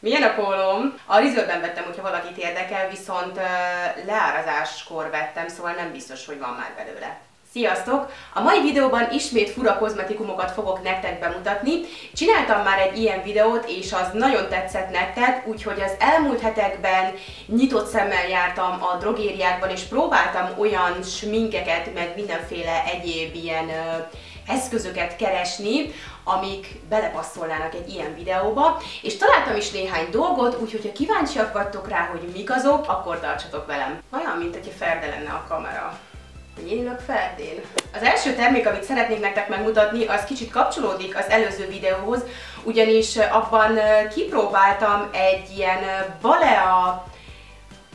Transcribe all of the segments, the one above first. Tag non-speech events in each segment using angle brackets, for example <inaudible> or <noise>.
Milyen a pólóm? A rizölben vettem, hogyha valakit érdekel, viszont leárazáskor vettem, szóval nem biztos, hogy van már belőle. Sziasztok! A mai videóban ismét fura kozmetikumokat fogok nektek bemutatni. Csináltam már egy ilyen videót, és az nagyon tetszett nektek, úgyhogy az elmúlt hetekben nyitott szemmel jártam a drogériákban, és próbáltam olyan sminkeket, meg mindenféle egyéb ilyen eszközöket keresni, amik belepasszolnának egy ilyen videóba, és találtam is néhány dolgot, úgyhogy ha kíváncsiak vagytok rá, hogy mik azok, akkor tartsatok velem. Olyan, mint hogyha Ferde lenne a kamera hogy én ülök Ferdén. Az első termék, amit szeretnék nektek megmutatni, az kicsit kapcsolódik az előző videóhoz, ugyanis abban kipróbáltam egy ilyen Balea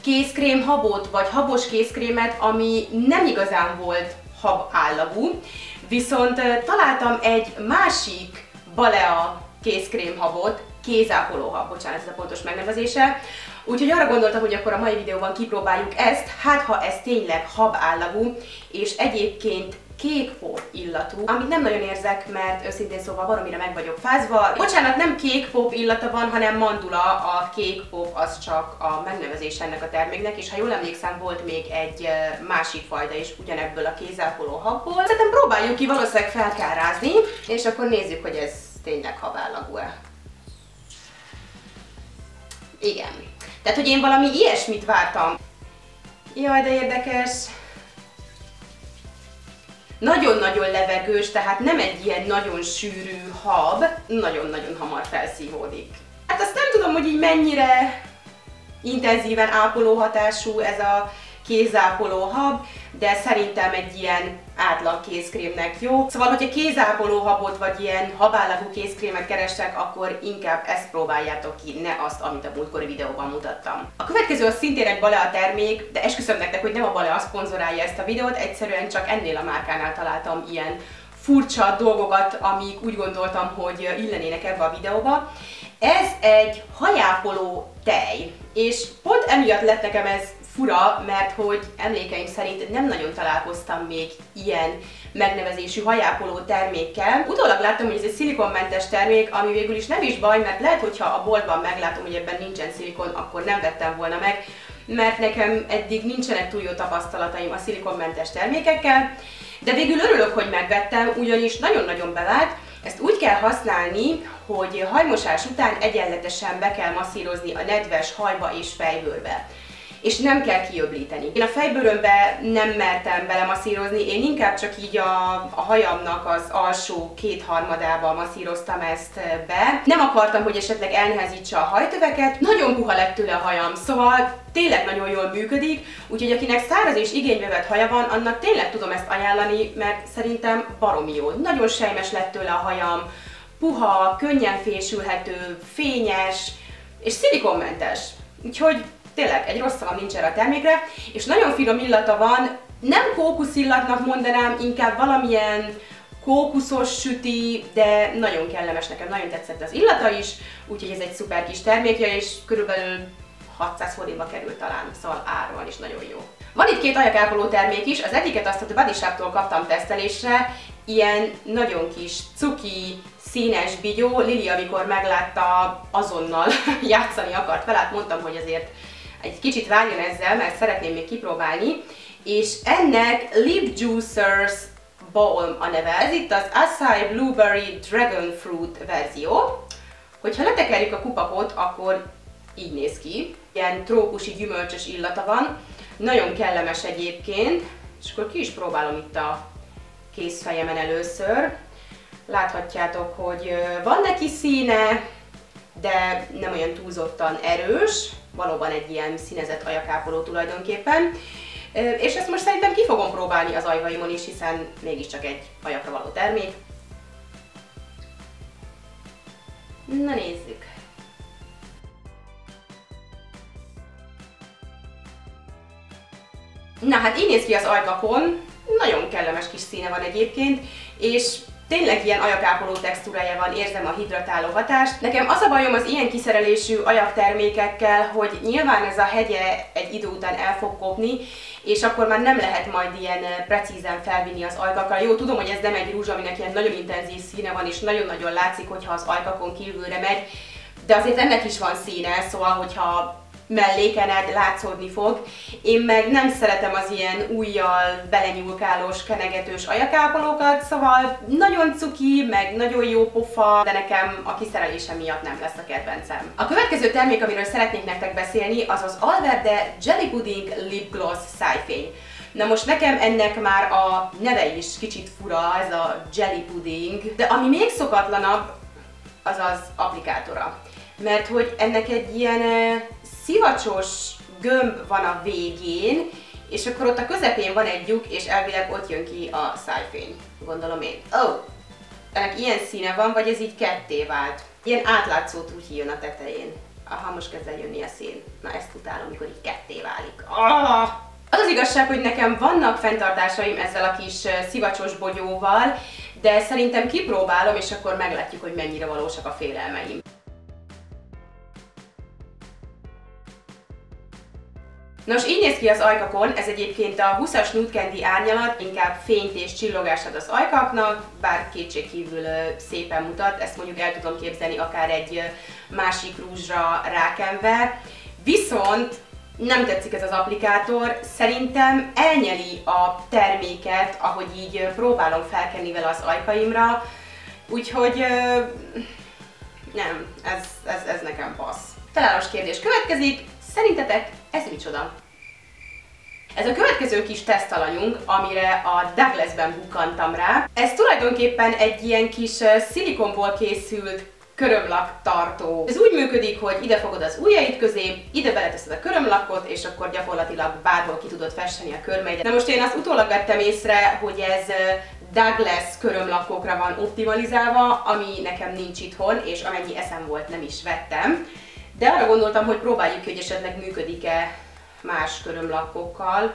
kézkrém habot, vagy habos kézkrémet, ami nem igazán volt hab állagú, Viszont találtam egy másik Balea kézkrémhabot, kézápolóhab, bocsánat, ez a pontos megnevezése. Úgyhogy arra gondoltam, hogy akkor a mai videóban kipróbáljuk ezt, hát ha ez tényleg hab állagú, és egyébként kék illatú, amit nem nagyon érzek, mert őszintén szóval valamire meg vagyok fázva. Bocsánat, nem kék illata van, hanem mandula, a kék az csak a megnevezés ennek a terméknek, és ha jól emlékszem, volt még egy másik fajta is ugyanebből a kézápoló habból. Szerintem próbáljuk ki, valószínűleg fel kell rázni, és akkor nézzük, hogy ez tényleg habállagú-e. Igen. Tehát, hogy én valami ilyesmit vártam. Jaj, de érdekes nagyon-nagyon levegős, tehát nem egy ilyen nagyon sűrű hab, nagyon-nagyon hamar felszívódik. Hát azt nem tudom, hogy így mennyire intenzíven ápoló hatású ez a kézápoló hab, de szerintem egy ilyen átlag kézkrémnek jó. Szóval, hogyha kézápoló habot vagy ilyen habállagú kézkrémet kerestek, akkor inkább ezt próbáljátok ki, ne azt, amit a múltkori videóban mutattam. A következő az szintén egy Balea termék, de esküszöm nektek, hogy nem a Balea szponzorálja ezt a videót, egyszerűen csak ennél a márkánál találtam ilyen furcsa dolgokat, amik úgy gondoltam, hogy illenének ebbe a videóba. Ez egy hajápoló tej, és pont emiatt lett nekem ez fura, mert hogy emlékeim szerint nem nagyon találkoztam még ilyen megnevezésű hajápoló termékkel. Utólag láttam, hogy ez egy szilikonmentes termék, ami végül is nem is baj, mert lehet, hogyha a boltban meglátom, hogy ebben nincsen szilikon, akkor nem vettem volna meg, mert nekem eddig nincsenek túl jó tapasztalataim a szilikonmentes termékekkel, de végül örülök, hogy megvettem, ugyanis nagyon-nagyon bevált, ezt úgy kell használni, hogy hajmosás után egyenletesen be kell masszírozni a nedves hajba és fejbőrbe és nem kell kiöblíteni. Én a fejbőrömbe nem mertem belemasszírozni, én inkább csak így a, a hajamnak az alsó kétharmadába masszíroztam ezt be. Nem akartam, hogy esetleg elnehezítse a hajtöveket, nagyon puha lett tőle a hajam, szóval tényleg nagyon jól működik, úgyhogy akinek száraz és igénybe vett haja van, annak tényleg tudom ezt ajánlani, mert szerintem baromi jó. Nagyon sejmes lett tőle a hajam, puha, könnyen fésülhető, fényes, és szilikonmentes. Úgyhogy tényleg egy rossz szavam nincs erre a termékre, és nagyon finom illata van, nem kókuszillatnak mondanám, inkább valamilyen kókuszos süti, de nagyon kellemes nekem, nagyon tetszett az illata is, úgyhogy ez egy szuper kis termékje, és körülbelül 600 forintba került talán, szóval árval is nagyon jó. Van itt két ajakápoló termék is, az egyiket azt a Body Shop-tól kaptam tesztelésre, ilyen nagyon kis cuki, színes bigyó, Lili amikor meglátta azonnal <laughs> játszani akart vele, hát mondtam, hogy azért egy kicsit várjon ezzel, mert szeretném még kipróbálni, és ennek Lip Juicers Balm a neve. Ez itt az Acai Blueberry Dragon Fruit verzió. Hogyha letekerjük a kupakot, akkor így néz ki. Ilyen trópusi gyümölcsös illata van. Nagyon kellemes egyébként. És akkor ki is próbálom itt a kézfejemen először. Láthatjátok, hogy van neki színe, de nem olyan túlzottan erős valóban egy ilyen színezett ajakápoló tulajdonképpen. És ezt most szerintem ki fogom próbálni az ajvaimon is, hiszen mégiscsak egy ajakra való termék. Na nézzük! Na hát így néz ki az ajkakon, nagyon kellemes kis színe van egyébként, és tényleg ilyen ajakápoló textúrája van, érzem a hidratáló hatást. Nekem az a bajom az ilyen kiszerelésű ajaktermékekkel, hogy nyilván ez a hegye egy idő után el fog kopni, és akkor már nem lehet majd ilyen eh, precízen felvinni az ajkakra. Jó, tudom, hogy ez nem egy rúzs, aminek ilyen nagyon intenzív színe van, és nagyon-nagyon látszik, hogyha az ajkakon kívülre megy, de azért ennek is van színe, szóval hogyha mellékened látszódni fog. Én meg nem szeretem az ilyen újjal belenyúlkálós, kenegetős ajakápolókat, szóval nagyon cuki, meg nagyon jó pofa, de nekem a kiszerelése miatt nem lesz a kedvencem. A következő termék, amiről szeretnék nektek beszélni, az az Alverde Jelly Pudding Lip Gloss szájfény. Na most nekem ennek már a neve is kicsit fura, ez a Jelly Pudding, de ami még szokatlanabb, az az applikátora. Mert hogy ennek egy ilyen eh, szivacsos gömb van a végén, és akkor ott a közepén van egy lyuk, és elvileg ott jön ki a szájfény, gondolom én. Oh, ennek ilyen színe van, vagy ez így ketté vált. Ilyen átlátszó trutyi jön a tetején. Aha, most kezd el jönni a szín. Na ezt utálom, amikor így ketté válik. Ah! Az az igazság, hogy nekem vannak fenntartásaim ezzel a kis szivacsos bogyóval, de szerintem kipróbálom, és akkor meglátjuk, hogy mennyire valósak a félelmeim. Nos, így néz ki az ajkakon, ez egyébként a 20-as Nude Candy árnyalat, inkább fényt és csillogást ad az ajkaknak, bár kétségkívül szépen mutat, ezt mondjuk el tudom képzelni akár egy másik rúzsra rákenve. Viszont nem tetszik ez az applikátor, szerintem elnyeli a terméket, ahogy így próbálom felkenni vele az ajkaimra, úgyhogy nem, ez, ez, ez nekem passz. Találós kérdés következik, szerintetek ez micsoda? Ez a következő kis tesztalanyunk, amire a Douglas-ben bukkantam rá. Ez tulajdonképpen egy ilyen kis szilikonból készült körömlak tartó. Ez úgy működik, hogy ide fogod az ujjaid közé, ide beleteszed a körömlakot, és akkor gyakorlatilag bárhol ki tudod festeni a körmeidet. Na most én azt utólag vettem észre, hogy ez Douglas körömlakokra van optimalizálva, ami nekem nincs itthon, és amennyi eszem volt, nem is vettem. De arra gondoltam, hogy próbáljuk hogy esetleg működik-e más körömlakokkal,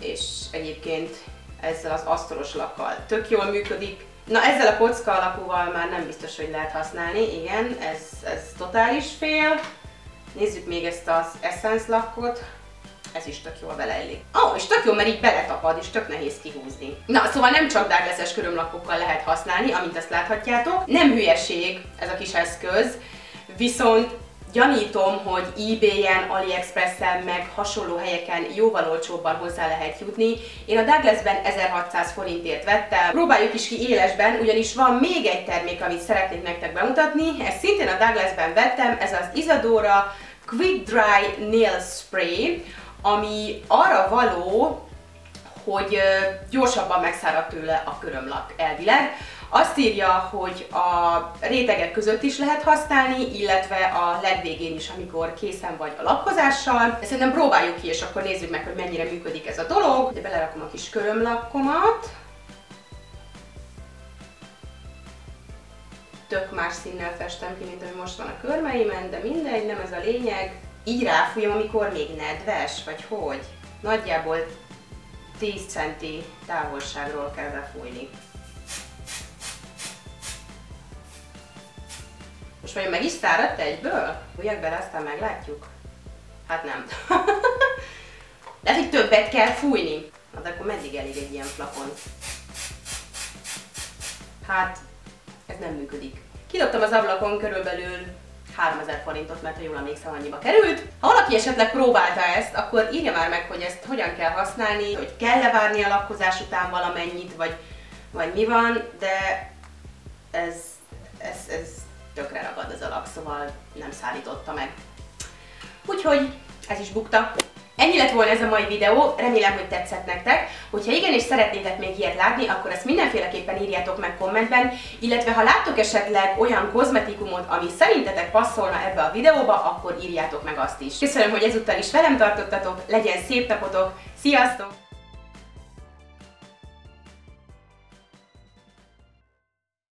és egyébként ezzel az asztalos lakkal tök jól működik. Na ezzel a kocka alakúval már nem biztos, hogy lehet használni, igen, ez, ez totális fél. Nézzük még ezt az Essence lakot, ez is tök jól beleillik. Ó, oh, és tök jó, mert így beletapad, és tök nehéz kihúzni. Na, szóval nem csak Douglas-es lehet használni, amint ezt láthatjátok. Nem hülyeség ez a kis eszköz, viszont Gyanítom, hogy eBay-en, AliExpress-en, meg hasonló helyeken jóval olcsóbban hozzá lehet jutni. Én a Douglas-ben 1600 forintért vettem. Próbáljuk is ki élesben, ugyanis van még egy termék, amit szeretnék nektek bemutatni. Ezt szintén a Douglas-ben vettem, ez az Isadora Quick Dry Nail Spray, ami arra való, hogy gyorsabban megszárad tőle a körömlak elvileg. Azt írja, hogy a rétegek között is lehet használni, illetve a legvégén is, amikor készen vagy a lakkozással. Szerintem próbáljuk ki, és akkor nézzük meg, hogy mennyire működik ez a dolog. De belerakom a kis körömlakkomat. Tök más színnel festem ki, mint ami most van a körmeimen, de mindegy, nem ez a lényeg. Így ráfújom, amikor még nedves, vagy hogy? Nagyjából 10 centi távolságról kell befújni. Most vajon meg is száradt egyből? Fújjak bele, aztán meglátjuk? Hát nem. <laughs> Lehet, hogy többet kell fújni. Hát akkor meddig elég egy ilyen flakon? Hát, ez nem működik. Kidobtam az ablakon körülbelül 3000 forintot, mert ha jól emlékszem, annyiba került. Ha valaki esetleg próbálta ezt, akkor írja már meg, hogy ezt hogyan kell használni, hogy kell-e várni a lakkozás után valamennyit, vagy, vagy mi van, de ez, ez, ez tökre ragad az alak, szóval nem szállította meg. Úgyhogy ez is bukta. Ennyi lett volna ez a mai videó, remélem, hogy tetszett nektek. Hogyha igen, és szeretnétek még ilyet látni, akkor ezt mindenféleképpen írjátok meg kommentben, illetve ha láttok esetleg olyan kozmetikumot, ami szerintetek passzolna ebbe a videóba, akkor írjátok meg azt is. Köszönöm, hogy ezúttal is velem tartottatok, legyen szép napotok, sziasztok!